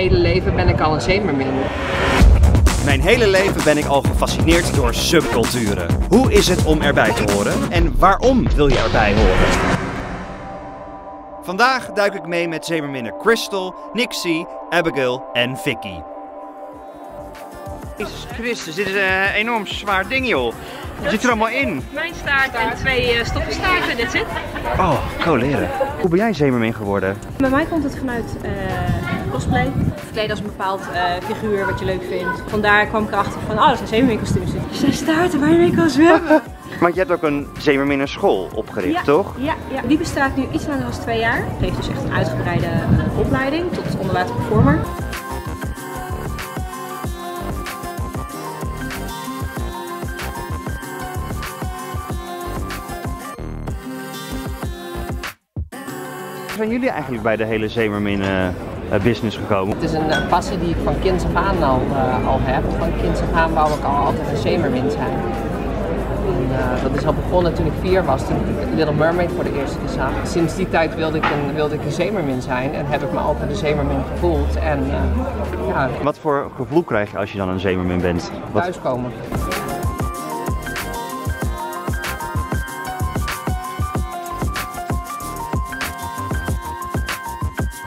hele leven ben ik al een zeemermin. Mijn hele leven ben ik al gefascineerd door subculturen. Hoe is het om erbij te horen en waarom wil je erbij horen? Vandaag duik ik mee met zeemerminnen Crystal, Nixie, Abigail en Vicky. Jezus Christus, dit is een enorm zwaar ding joh. Je zit er allemaal in. Mijn staart en twee uh, stofferstaarten, dit zit. Oh, coleren. Hoe ben jij zeemermin geworden? Bij mij komt het vanuit uh, cosplay. Verkleden als een bepaald uh, figuur wat je leuk vindt. Vandaar kwam ik erachter van, oh, dat zijn zeemerminkostuums. Er zijn staarten waar je mee kan zwemmen. Want je hebt ook een zeemerminnen school opgericht, ja, toch? Ja, ja, die bestaat nu iets langer dan twee jaar. Het heeft dus echt een uitgebreide opleiding tot onderwater performer. zijn jullie eigenlijk bij de hele zeemerminnen business gekomen? Het is een uh, passie die ik van kinds af aan al, uh, al heb. Van kinds af aan wou ik al altijd een zeemermin zijn. En, uh, dat is al begonnen toen ik vier was, toen ik Little Mermaid voor de eerste keer zag. Sinds die tijd wilde ik een, wilde ik een zeemermin zijn en heb ik me altijd een zeemermin gevoeld. En, ja. Wat voor gevoel krijg je als je dan een zeemermin bent? Thuiskomen.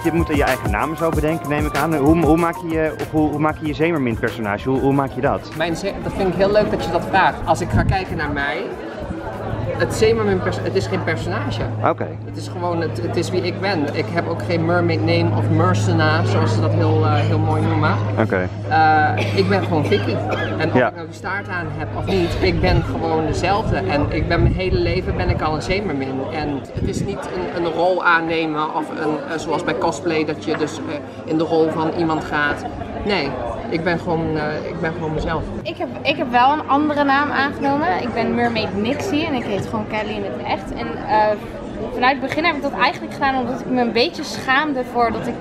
Je moet je eigen naam zo bedenken, neem ik aan. Hoe, hoe maak je je, hoe, hoe maak je, je zeemermin personage? Hoe, hoe maak je dat? Mijn dat vind ik heel leuk dat je dat vraagt. Als ik ga kijken naar mij, het zeemermin het is geen personage. Oké. Het is gewoon, het, het, is wie ik ben. Ik heb ook geen mermaid name of Mersena, zoals ze dat heel, uh, heel mooi noemen. Oké. Uh, ik ben gewoon Vicky. En of ja. ik nou die staart aan heb of niet, ik ben gewoon dezelfde. En ik ben mijn hele leven ben ik al een zeemermin. En het is niet een, een rol aannemen of een, uh, zoals bij cosplay dat je dus in de rol van iemand gaat. Nee, ik ben gewoon, uh, ik ben gewoon mezelf. Ik heb, ik heb wel een andere naam aangenomen. Ik ben Mermaid Nixie en ik heet gewoon Kelly in het echt. En uh, vanuit het begin heb ik dat eigenlijk gedaan omdat ik me een beetje schaamde voor dat ik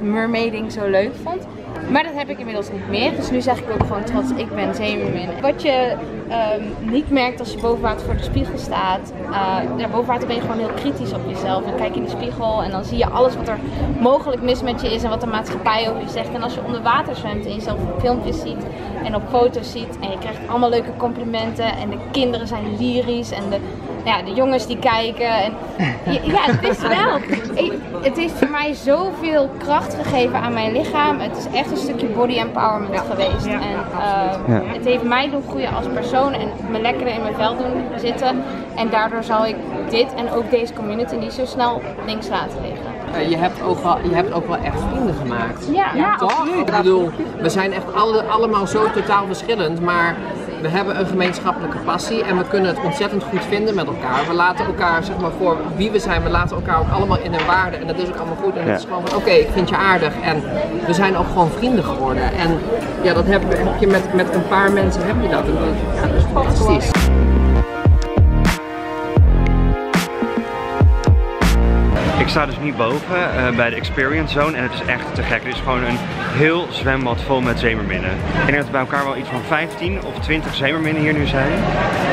mermaiding zo leuk vond. Maar dat heb ik inmiddels niet meer. Dus nu zeg ik ook gewoon trots, ik ben zeemermin. Wat je um, niet merkt als je boven water voor de spiegel staat. Uh, ja, boven water ben je gewoon heel kritisch op jezelf. Dan kijk je in de spiegel en dan zie je alles wat er mogelijk mis met je is en wat de maatschappij over je zegt. En als je onder water zwemt en jezelf filmpjes ziet en op foto's ziet en je krijgt allemaal leuke complimenten en de kinderen zijn lyrisch en de, ja, de jongens die kijken. En, ja, het is wel. Het heeft voor mij zoveel kracht gegeven aan mijn lichaam. Het is echt een stukje body empowerment geweest. En uh, het heeft mij doen groeien als persoon en me lekkerder in mijn vel doen zitten. En daardoor zal ik dit en ook deze community niet zo snel links laten liggen. Uh, je, hebt ook wel, je hebt ook wel echt vrienden gemaakt. Ja, ja toch? Absoluut. Ik bedoel, we zijn echt alle, allemaal zo totaal verschillend, maar we hebben een gemeenschappelijke passie en we kunnen het ontzettend goed vinden met elkaar. We laten elkaar, zeg maar, voor wie we zijn, we laten elkaar ook allemaal in hun waarde en dat is ook allemaal goed. En ja. het is gewoon van, oké, okay, ik vind je aardig en we zijn ook gewoon vrienden geworden. En ja, dat heb, heb je met, met een paar mensen, heb je dat. En dat, ja, dat is fantastisch. Ik sta dus nu boven uh, bij de Experience Zone en het is echt te gek. Er is gewoon een heel zwembad vol met zeemerminnen. Ik denk dat er bij elkaar wel iets van 15 of 20 zeemerminnen hier nu zijn.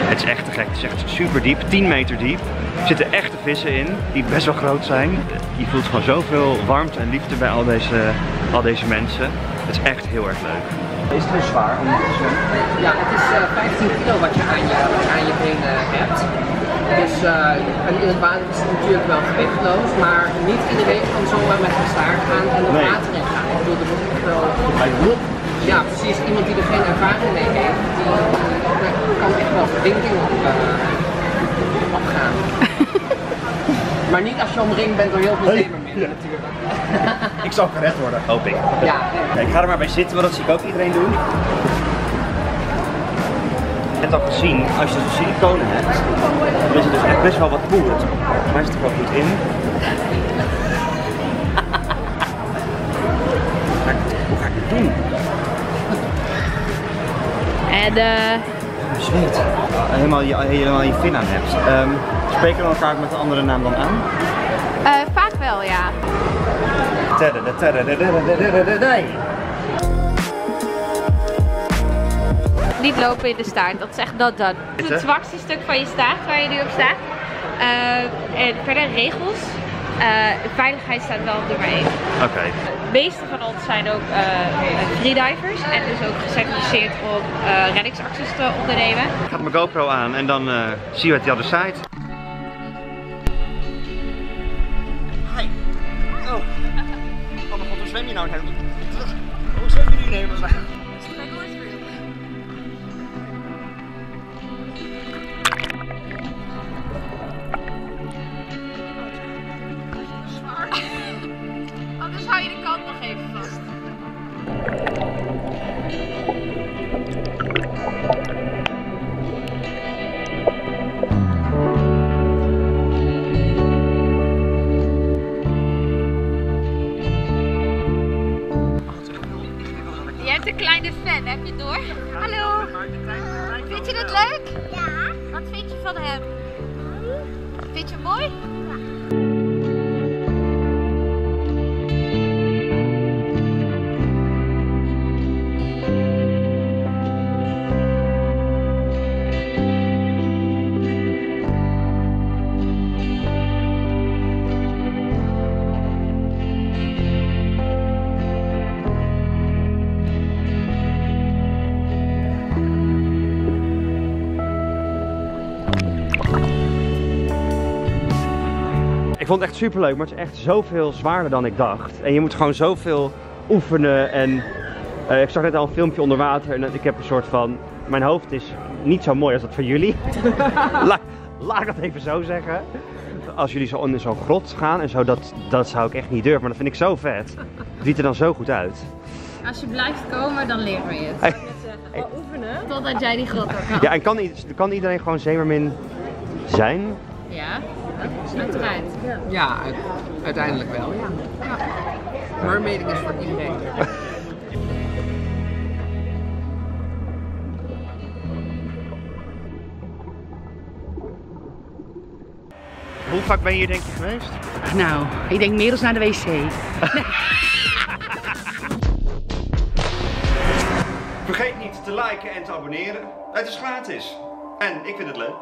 Het is echt te gek. Het is echt super diep, 10 meter diep. Er zitten echte vissen in, die best wel groot zijn. Je voelt gewoon zoveel warmte en liefde bij al deze, al deze mensen. Het is echt heel erg leuk. Is het heel zwaar om te zwemmen? Ja, het is uh, 15 kilo wat je aan je, aan je benen hebt. Dus uh, en in het water is het natuurlijk wel gewichtloos, maar niet iedereen kan zomaar met een staart gaan en het Nee. water in gaan. Ik bedoel, er moet echt wel... Ja, precies. Iemand die er geen ervaring mee heeft, die kan echt wel verdrinking op, uh, opgaan. maar niet als je omringd bent door heel veel zeemerminnen natuurlijk. Ik zal gered worden, hoop ik. Ja, Ja, ik ga er maar bij zitten, want dat zie ik ook iedereen doen. Net al gezien, als je dus siliconen hebt, dan is het dus echt best wel wat poert. Maar zit er wel goed in. Hoe ga ik- dit doen? En uh, Zweet. Helemaal je, helemaal je fin aan hebt. Ehm, spreken we elkaar met een andere naam dan aan? uh, vaak wel, ja. Niet lopen in de staart, dat is echt dat dat. Het zwakste stuk van je staart waar je nu op staat. Uh, en verder regels. Eh, veiligheid staat wel op nummer 1. Oké. De meeste van ons zijn ook eh, freedivers en dus ook gecertificeerd om eh, reddingsacties te ondernemen. Ik ga mijn GoPro aan en dan eh, zien we het the other side. Hi. Oh. Oh mijn god, hoe zwem je nou helemaal? Hoe zwem je nu helemaal? Anders leuk? Ja. Wat vind je van hem? Vind je hem mooi? Vond het echt super leuk, maar het is echt zoveel zwaarder dan ik dacht. En je moet gewoon zoveel oefenen. En eh, ik zag net al een filmpje onder water en ik heb een soort van. Mijn hoofd is niet zo mooi als dat van jullie. La, laat ik dat even zo zeggen. Als jullie zo in zo'n grot gaan en zo, dat, dat zou ik echt niet durven. Maar dat vind ik zo vet. Het ziet er dan zo goed uit. Als je blijft komen, dan leren we je het. Hey. Oefenen. Totdat jij die grot ook kan. Ja, en kan, kan iedereen gewoon zeemermin zijn? Ja, uiteraard. Ja, uit- uiteindelijk wel. Ja. Mermaiding is voor iedereen. Hoe vaak ben je hier denk je geweest? Nou, ik denk meer dan naar de wc. Vergeet niet te liken en te abonneren. Het is gratis. En ik vind het leuk.